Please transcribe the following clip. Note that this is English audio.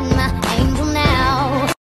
riding my angel.